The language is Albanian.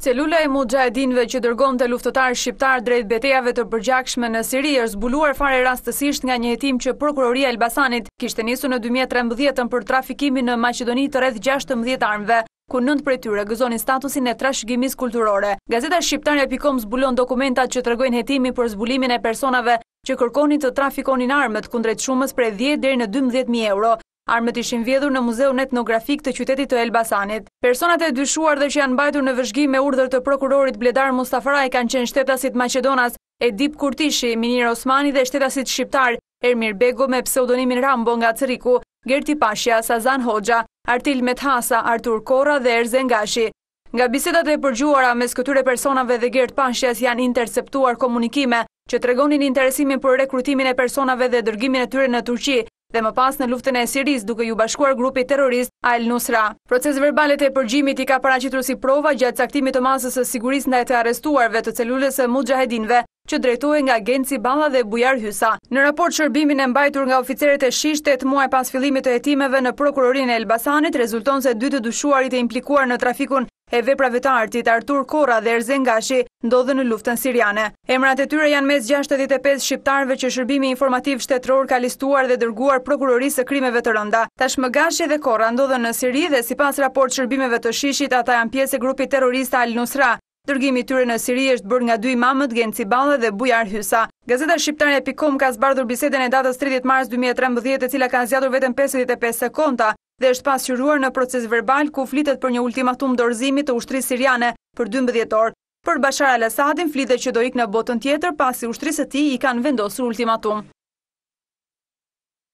Celula e Muxhahedinëve që dërgonte luftëtarë shqiptarë drejt betejave të përgjakshme në Siri është zbuluar fare rastësisht nga një hetim që Prokuroria e Elbasanit kishte nisur në dy mijë e trembëdhjetë për trafikimin në Maqedoni të rreth gjashtëmbëdhjetë armëve, ku nëntë prej tyre gëzonin statusin e trashëgimisë kulturore. Gazeta Shqiptarja pikom zbulon dokumentat që tregojnë hetimin për zbulimin e personave që kërkonin të trafikonin armët kundrejt shumës prej dhjetë deri në dymbëdhjetë mijë euro, Armët ishin vjedhur në Muzeun Etnografik të qytetit të Elbasanit. Personat e dyshuar dhe që janë mbajtur në vëzhgim me urdhër të prokurorit Bledar Mustafaraj kanë qenë shtetasit maqedonas Edip Kurtishi, Minir Osmani dhe shtetasit shqiptar Ermir Bego me pseudonimin Rambo nga Cërriku, Gerti Pashja, Sazan Hoxha, Artil Methasa, Artur Korra dhe Erzen Gashi. Nga bisedat e përgjuara mes këtyre personave dhe Gert Pashjas janë interceptuar komunikime që tregonin interesimin për rekrutimin e personave dhe dërgimin e tyre në Turqi dhe më pas në luftën e Sirisë duke iu bashkuar grupit terrorist Al Nusra. Procesverbalet e përgjimit i ka paraqitur si prova gjatë caktimit të masës së sigurisë ndaj të arrestuarve të celulës së Muxhahedinëve që drejtohej nga Genci Balla dhe Bujar Hysa, në raport shërbimin e mbajtur nga oficerët e SHISH tetë muaj pas fillimit të hetimeve në Prokurorinë e Elbasanit, rezulton se dy të dyshuarit e implikuar në trafikun e veprave të artit, Artur Korra dhe Erzen Gashi, ndodhen në luftën siriane. Emrat e tyre janë mes gjashtëdhjetë e pesë shqiptarëve që Shërbimi Informativ Shtetëror ka listuar dhe dërguar Prokurorisë së Krimeve të Rënda. Tashmë Gashi dhe Korra ndodhen në Siri dhe sipas raport shërbimeve të SHISH-it ata janë pjesë e grupit terrorist Al-Nusra, Dërgimi i tyre në Siri është bërë nga dy imamët, Genci Balla dhe Bujar Hysa. Gazeta Shqiptarja pikom ka zbardhur bisedën e datës tridhjetë mars dy mijë e trembëdhjetë e cila ka zgjatur vetëm pesëdhjetë e pesë sekonda dhe është pasqyruar në procesverbal ku flitet për një ultimatum dorëzimi të ushtrisë siriane për dymbëdhjetë orë. Për Bashar Al Asadin flitet që do ikë në botën tjetër pasi ushtrisë së tij i kanë vendosur ultimatum.